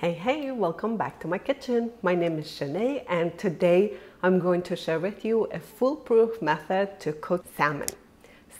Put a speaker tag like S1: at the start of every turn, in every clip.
S1: Hey, hey, welcome back to my kitchen. My name is Shinee and today I'm going to share with you a foolproof method to cook salmon.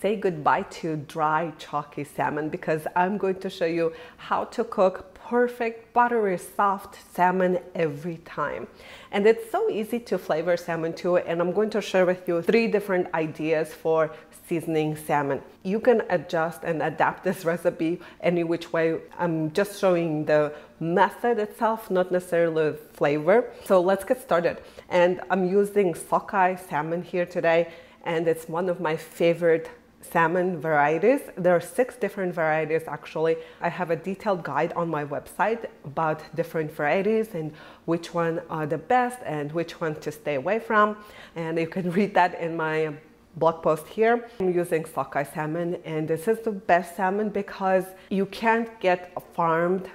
S1: Say goodbye to dry, chalky salmon because I'm going to show you how to cook perfect, buttery, soft salmon every time. And it's so easy to flavor salmon too and I'm going to share with you three different ideas for seasoning salmon. You can adjust and adapt this recipe any which way. I'm just showing the method itself, not necessarily the flavor. So let's get started. And I'm using sockeye salmon here today and it's one of my favorite salmon varieties. There are six different varieties actually. I have a detailed guide on my website about different varieties and which one are the best and which one to stay away from. And you can read that in my blog post here. I'm using sockeye salmon and this is the best salmon because you can't get farmed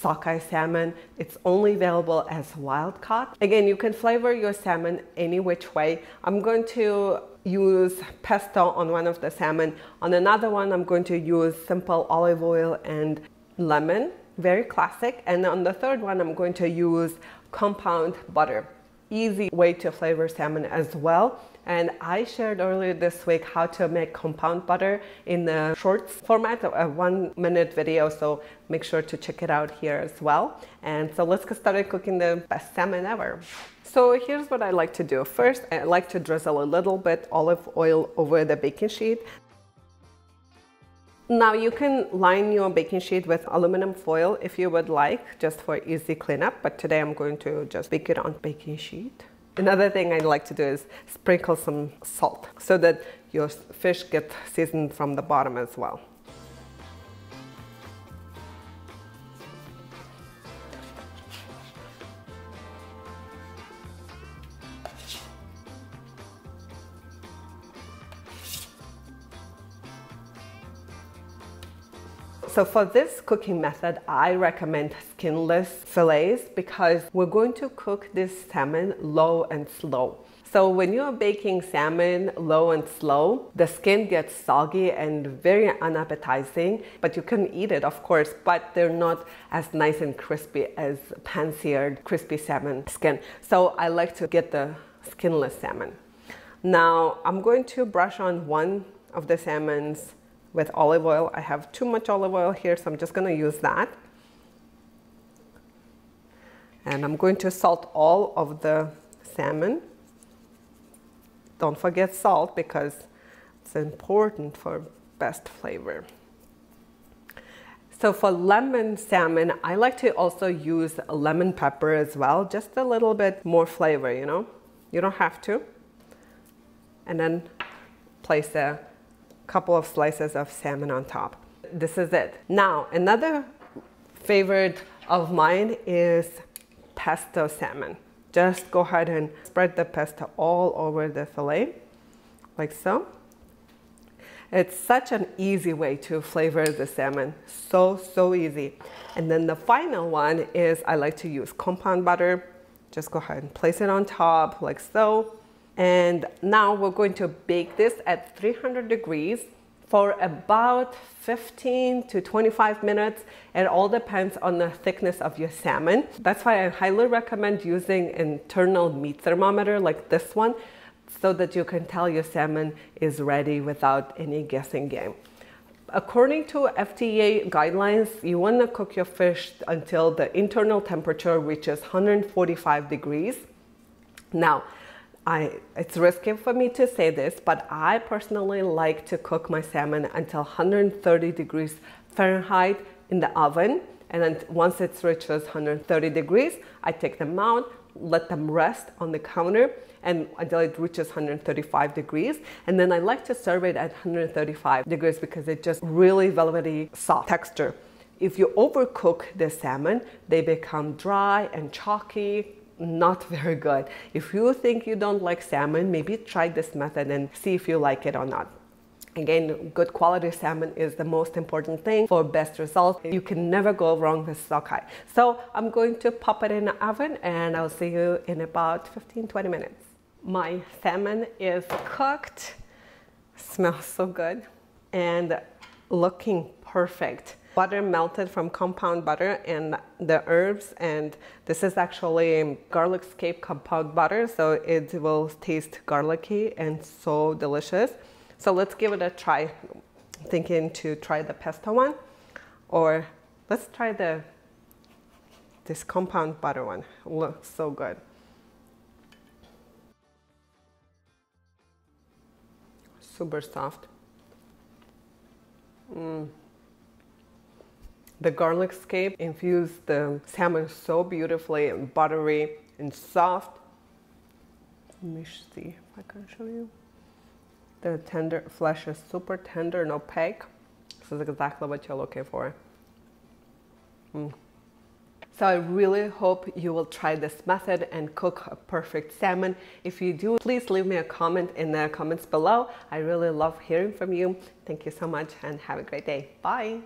S1: sockeye salmon. It's only available as wild caught. Again, you can flavor your salmon any which way. I'm going to use pesto on one of the salmon. On another one, I'm going to use simple olive oil and lemon, very classic. And on the third one, I'm going to use compound butter. Easy way to flavor salmon as well. And I shared earlier this week how to make compound butter in the shorts format, a one minute video. So make sure to check it out here as well. And so let's get started cooking the best salmon ever. So here's what I like to do. First, I like to drizzle a little bit olive oil over the baking sheet. Now you can line your baking sheet with aluminum foil if you would like, just for easy cleanup, but today I'm going to just bake it on baking sheet. Another thing I like to do is sprinkle some salt so that your fish gets seasoned from the bottom as well. So for this cooking method, I recommend skinless fillets because we're going to cook this salmon low and slow. So when you're baking salmon low and slow, the skin gets soggy and very unappetizing, but you can eat it, of course, but they're not as nice and crispy as pan-seared crispy salmon skin. So I like to get the skinless salmon. Now I'm going to brush on one of the salmons with olive oil. I have too much olive oil here, so I'm just gonna use that. And I'm going to salt all of the salmon. Don't forget salt because it's important for best flavor. So for lemon salmon, I like to also use lemon pepper as well, just a little bit more flavor, you know? You don't have to. And then place a couple of slices of salmon on top. This is it. Now, another favorite of mine is pesto salmon. Just go ahead and spread the pesto all over the fillet, like so. It's such an easy way to flavor the salmon. So, so easy. And then the final one is I like to use compound butter. Just go ahead and place it on top like so. And now we're going to bake this at 300 degrees for about 15 to 25 minutes. It all depends on the thickness of your salmon. That's why I highly recommend using internal meat thermometer like this one so that you can tell your salmon is ready without any guessing game. According to FDA guidelines, you want to cook your fish until the internal temperature reaches 145 degrees. Now, I, it's risky for me to say this, but I personally like to cook my salmon until 130 degrees Fahrenheit in the oven. And then once it reaches 130 degrees, I take them out, let them rest on the counter and until it reaches 135 degrees. And then I like to serve it at 135 degrees because it just really velvety soft texture. If you overcook the salmon, they become dry and chalky, not very good. If you think you don't like salmon, maybe try this method and see if you like it or not. Again, good quality salmon is the most important thing for best results. You can never go wrong with sockeye. So I'm going to pop it in the oven and I'll see you in about 15-20 minutes. My salmon is cooked, smells so good and looking perfect. butter melted from compound butter and the herbs and this is actually garlic scape compound butter so it will taste garlicky and so delicious. So let's give it a try. thinking to try the pesto one or let's try the this compound butter one. looks so good. Super soft. Mm. The garlic scape infused the salmon so beautifully and buttery and soft. Let me see if I can show you. The tender flesh is super tender and opaque. This is exactly what you're looking for. Mm. So I really hope you will try this method and cook a perfect salmon. If you do, please leave me a comment in the comments below. I really love hearing from you. Thank you so much and have a great day. Bye.